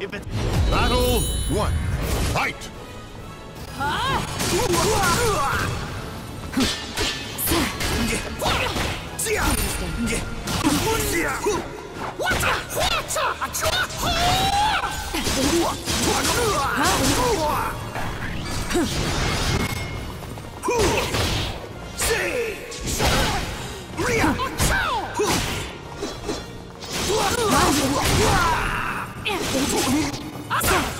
If it Battle one. Fight! Battle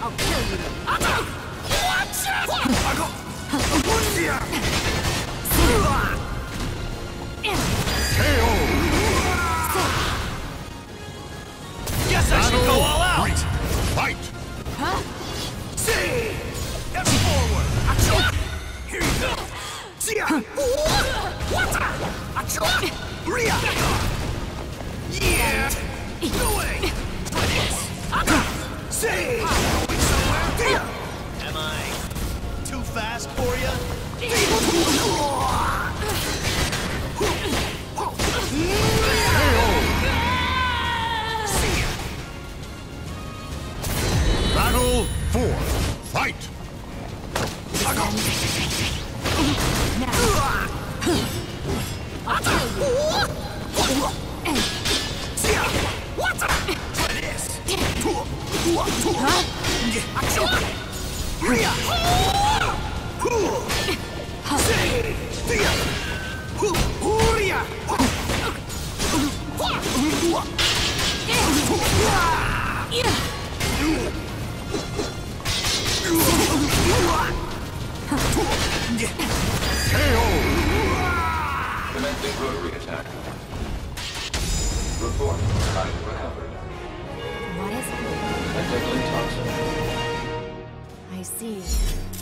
I'll kill you. guess I should go all out. Three. Fight! See! That's forward. Achoo! Here you go. See ya. What? Achoo! Ria! No way! See! Going somewhere? Am I too fast for you? Battle four. Fight! Commencing rotary attack. Report. Item recovered. See.